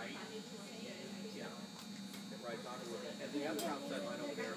right. Yeah. It rides onto it. And the other outside line over there,